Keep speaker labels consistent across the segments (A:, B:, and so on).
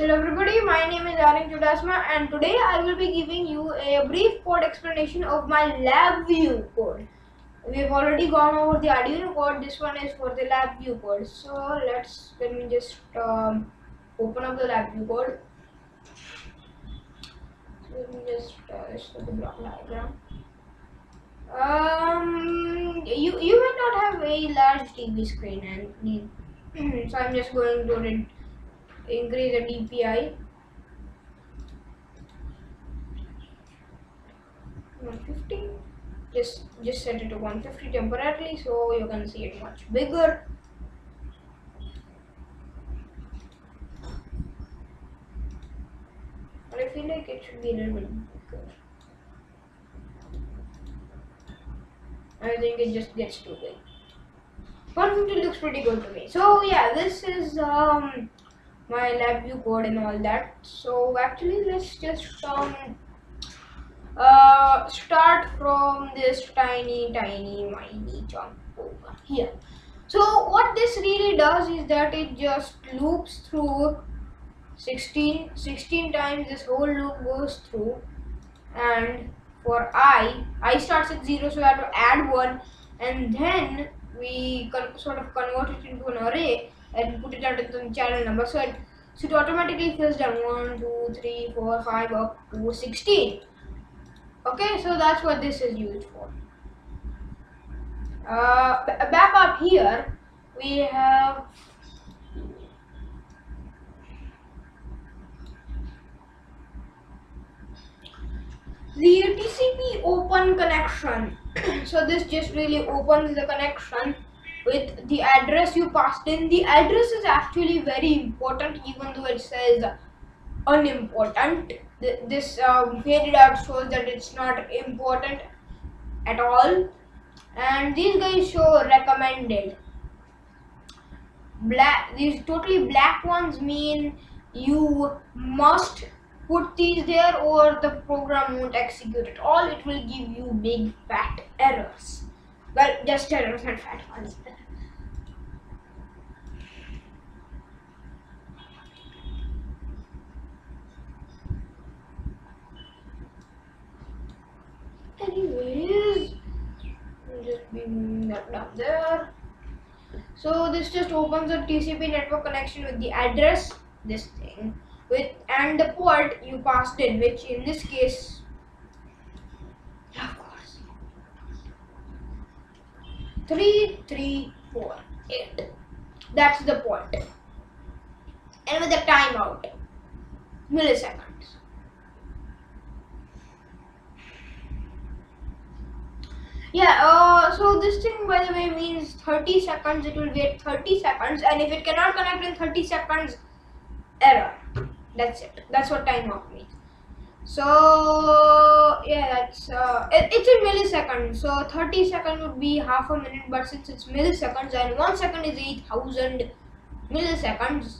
A: Hello everybody, my name is Aryan Chudasama and today I will be giving you a brief code explanation of my LabVIEW code. We've already gone over the Arduino code, this one is for the LabVIEW code. So let's, let me just um, open up the LabVIEW code. Let me just uh, the block diagram. Um, you, you might not have a large TV screen and so I'm just going to read increase the DPI 150 just just set it to 150 temporarily so you can see it much bigger. But I feel like it should be a little bit bigger. I think it just gets too big. 150 looks pretty good to me. So yeah this is um my LabVIEW code and all that. So actually let's just um, uh, start from this tiny tiny tiny jump over here. So what this really does is that it just loops through 16, 16 times this whole loop goes through and for i, i starts at 0 so I have to add 1 and then we sort of convert it into an array and put it out into the channel number. So it, so it automatically fills down 1, 2, 3, 4, 5 up to 16. Okay, so that's what this is used for. Uh, back up here, we have the TCP open connection. so this just really opens the connection with the address you passed in. The address is actually very important even though it says unimportant. This um, faded out shows that it's not important at all. And these guys show recommended. Black, these totally black ones mean you must put these there or the program won't execute at all. It will give you big fat errors. Well, just errors and fat ones. Anyways, just bring that down there. So this just opens a TCP network connection with the address, this thing, with and the port you passed in, which in this case, of course, three three four eight. That's the port, and with the timeout, milliseconds. Yeah, uh, so this thing by the way means 30 seconds, it will wait 30 seconds and if it cannot connect in 30 seconds, error. That's it. That's what timeout means. So, yeah, that's, uh, it, it's in milliseconds. So 30 seconds would be half a minute, but since it's milliseconds and one second is 8000 milliseconds,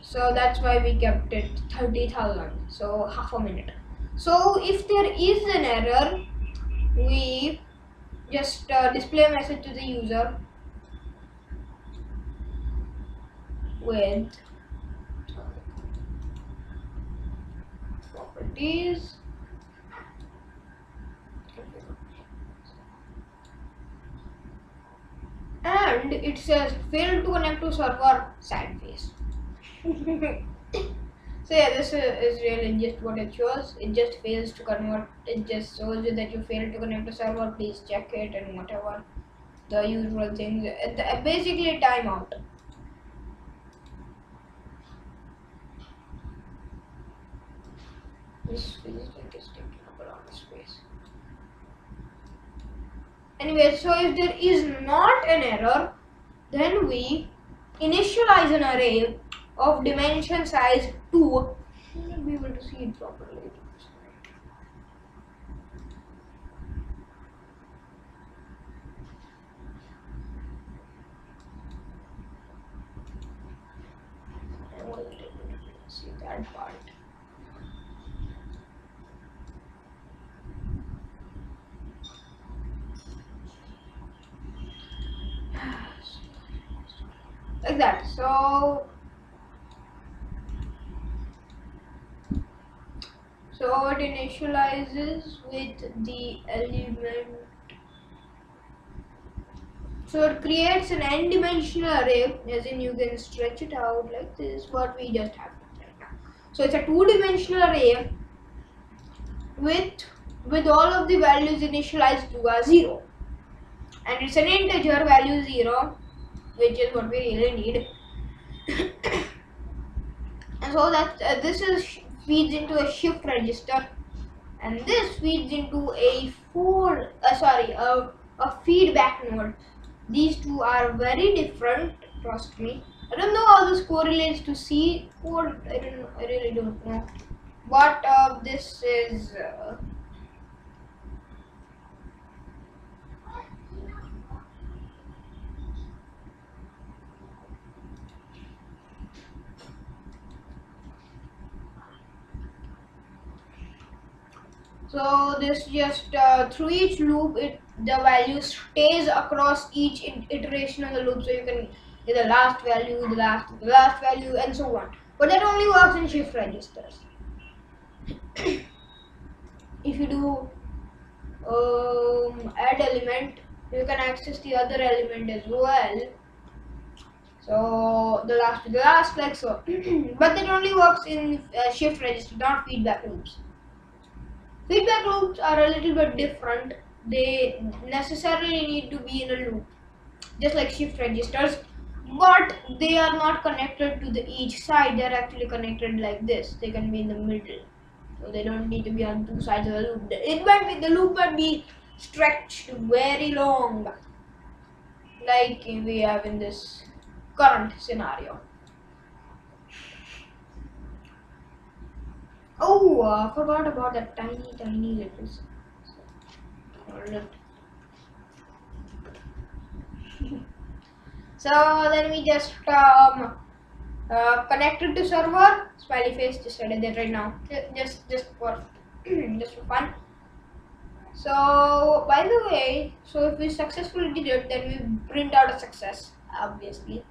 A: so that's why we kept it 30,000, so half a minute. So if there is an error, we just uh, display a message to the user with properties and it says failed to connect to server sad face So yeah, this is really just what it shows. It just fails to convert. It just shows you that you failed to connect to server. Please check it and whatever the usual things. Basically, timeout. This feels like it's taking up a lot of space. Anyway, so if there is not an error, then we initialize an array of dimension size 2 you will be able to see it properly. See that part like that so So it initializes with the element. So it creates an n-dimensional array, as in you can stretch it out like this, what we just have right now. So it's a two-dimensional array with with all of the values initialized to a zero, and it's an integer value zero, which is what we really need. And so that uh, this is feeds into a shift register. And this feeds into a four uh, sorry a, a feedback node. These two are very different trust me. I don't know how this correlates to C4 I don't I really don't know. But uh, this is uh, so this just uh, through each loop it the value stays across each iteration of the loop. So you can get the last value the last the last value and so on. But that only works in shift registers. If you do um, add element you can access the other element as well. So the last the last like so. But that only works in uh, shift register not feedback loops Feedback loops are a little bit different. They necessarily need to be in a loop, just like shift registers, but they are not connected to the each side. They're actually connected like this. They can be in the middle, so they don't need to be on two sides of the loop. It might be the loop might be stretched very long, like we have in this current scenario. Oh, I forgot about that tiny, tiny little. so then we just um, uh, connected to server. Smiley face just added that right now. Just, just for, just for fun. So by the way, so if we successfully did it, then we print out a success, obviously.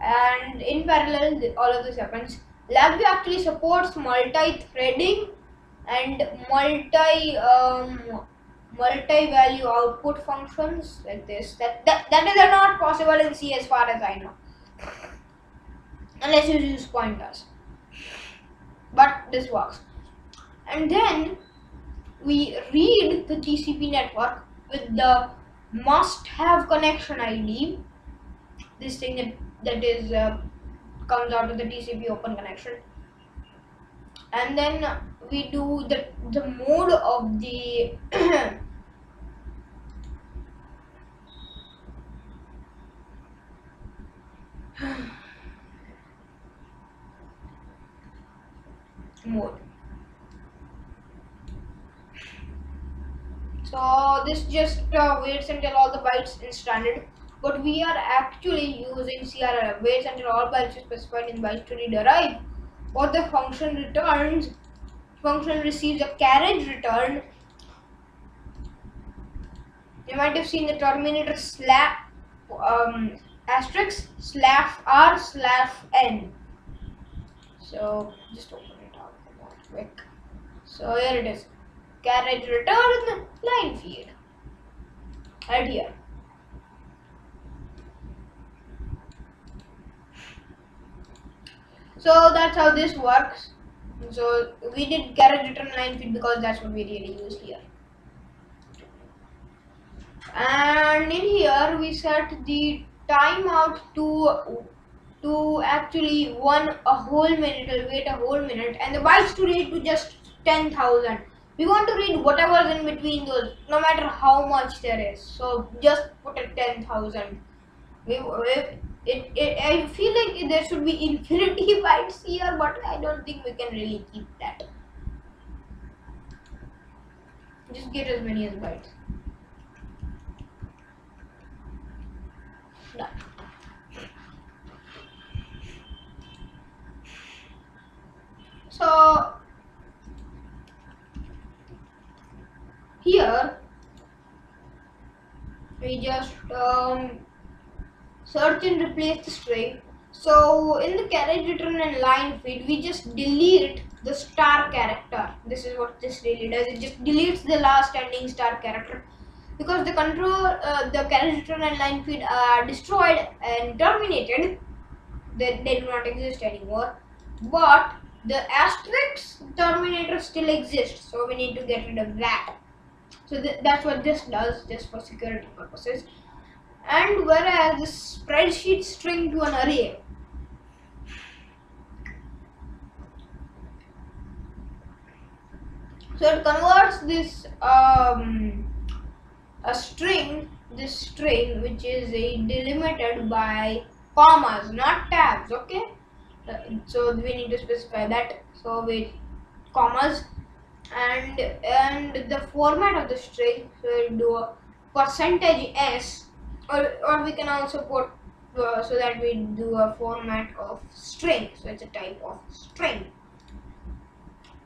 A: And in parallel, all of this happens. LabVIEW actually supports multi-threading and multi um, multi-value output functions like this. That, that that is not possible in C as far as I know, unless you use pointers. But this works. And then we read the TCP network with the must-have connection ID. This thing that that is. Uh, comes out of the TCP open connection. And then we do the the mode of the mode. So this just uh, waits until all the bytes instanted but we are actually using CRLF waits until all bytes are specified in bytes to read what the function returns function receives a carriage return. You might have seen the terminator slash um, asterisk slash r slash n. So just open it up quick. So here it is. Carriage return line feed right here So that's how this works. So we did carriage return line feed because that's what we really used here. And in here we set the timeout to to actually one a whole minute, it'll wait a whole minute and the bytes to read to just 10,000. We want to read whatever's in between those, no matter how much there is. So just put a 10,000. We, we, it, it I feel like there should be infinity bytes here, but I don't think we can really keep that. Just get as many as bytes. Done. So here we just um, search and replace the string So in the carriage return and line feed, we just delete the star character. This is what this really does. It just deletes the last ending star character because the control, uh, the carriage return and line feed are destroyed and terminated. They, they do not exist anymore. But the asterisk terminator still exists, so we need to get rid of that. So th that's what this does, just for security purposes. And whereas the spreadsheet string to an array. So it converts this um, a string this string which is a delimited by commas not tabs okay? So we need to specify that. So with commas and and the format of the string so we'll do a percentage s or, or we can also put uh, so that we do a format of string. So it's a type of string.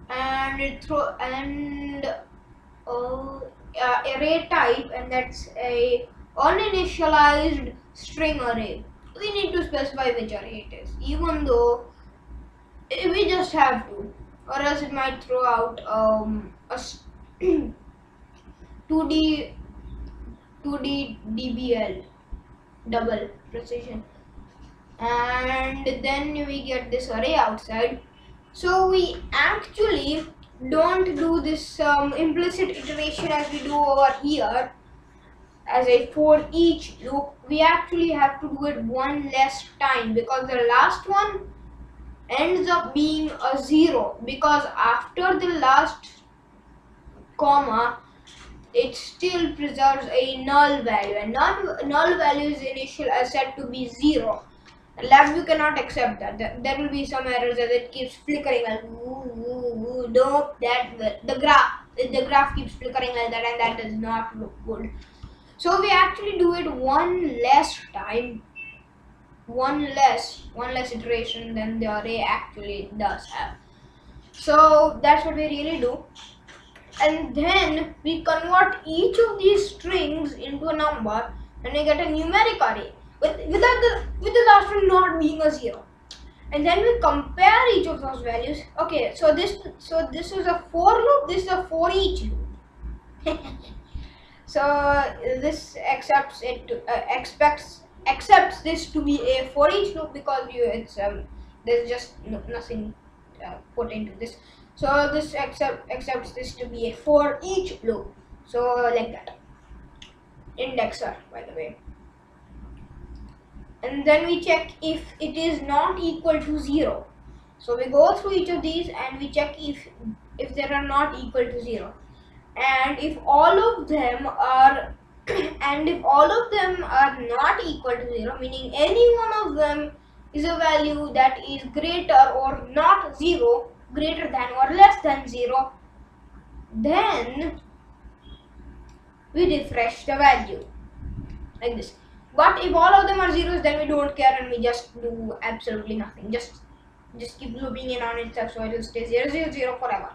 A: And it throw and uh, uh, array type and that's a uninitialized string array. We need to specify which array it is. Even though we just have to. Or else it might throw out um, a 2d 2d dbl double precision. And then we get this array outside. So we actually don't do this um, implicit iteration as we do over here. As a for each loop we actually have to do it one less time because the last one ends up being a zero because after the last comma it still preserves a null value and null, null value is initial as set to be zero LabVIEW cannot accept that. There, will be some errors as it keeps flickering like ooh, ooh, ooh. nope that the graph the graph keeps flickering like that and that does not look good. So we actually do it one less time, one less one less iteration than the array actually does have. So that's what we really do. And then we convert each of these strings into a number and we get a numeric array with without the with the last one not being a zero. And then we compare each of those values. Okay so this so this is a for loop this is a for each loop. So this accepts it to, uh, expects accepts this to be a for each loop because you it's um there's just no, nothing uh, put into this so this accept accepts this to be a for each loop. So like that. Indexer by the way. And then we check if it is not equal to 0 so we go through each of these and we check if if they are not equal to 0 and if all of them are and if all of them are not equal to 0 meaning any one of them is a value that is greater or not 0 greater than or less than 0 then we refresh the value like this but if all of them are zeros, then we don't care and we just do absolutely nothing. Just just keep looping in on itself so it will stay 0, 0, 0 forever.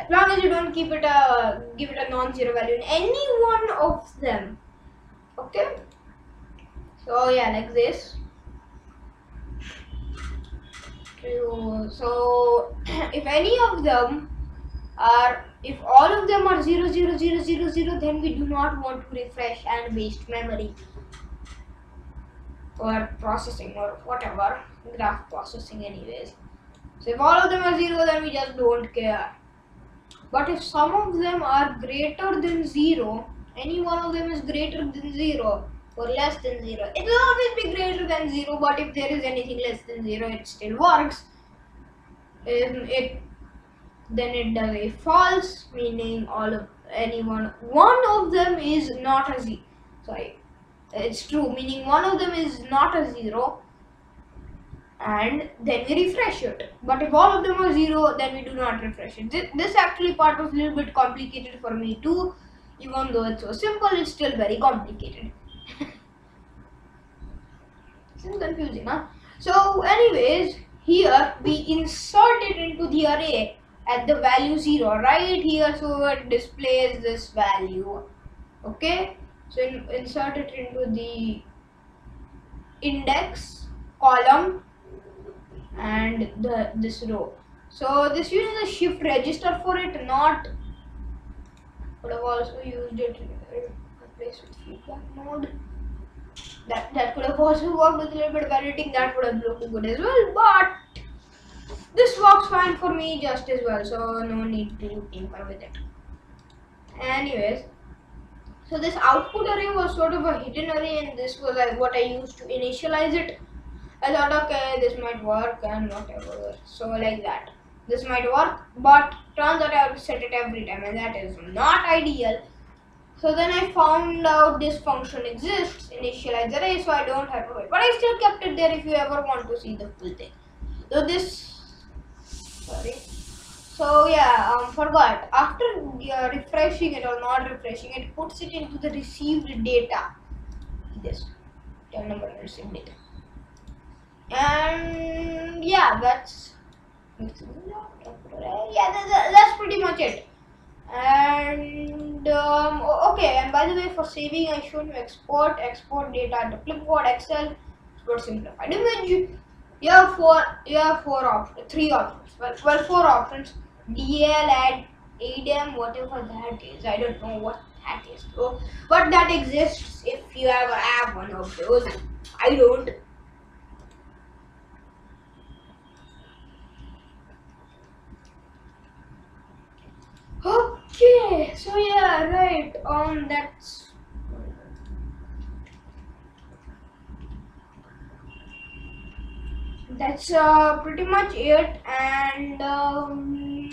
A: As long as you don't keep it a give it a non-zero value in any one of them. Okay? So yeah, like this. So if any of them are if all of them are 0, 0, 0, 0, 0, then we do not want to refresh and waste memory or processing or whatever graph processing anyways. So if all of them are zero then we just don't care. But if some of them are greater than zero any one of them is greater than zero or less than zero it will always be than zero but if there is anything less than zero it still works. Um, it then it does a false meaning all of anyone one of them is not a z sorry it's true meaning one of them is not a zero and then we refresh it. But if all of them are zero then we do not refresh it. This, this actually part was a little bit complicated for me too even though it's so simple it's still very complicated seems confusing huh so anyways here we insert it into the array at the value 0 right here so it displays this value okay so in, insert it into the index column and the this row. So this uses a shift register for it, not would have also used it in place with feedback node. That that could have also worked with a little bit of editing, that would have looked good as well, but this works fine for me just as well, so no need to tinker with it. Anyways, so this output array was sort of a hidden array and this was like what I used to initialize it. I thought okay this might work and whatever. So like that. This might work but turns out I have to set it every time and that is not ideal. So then I found out this function exists, initialize array, so I don't have to wait. But I still kept it there if you ever want to see the full thing. So this, sorry. So yeah, um, forgot. After uh, refreshing it or not refreshing it, puts it into the received data. This, tell number received data. And yeah, that's yeah, that's, that's pretty much it. And um, okay, and by the way, for saving, I showed you export, export data to clipboard, Excel, export simplified image. You have four, you have four options, three options. Well, well, four options. DL, add, ADEM, whatever that is. I don't know what that is. But that exists if you ever have one of those. I don't. Okay, so yeah, right. Um, that's that's uh, pretty much it. And um,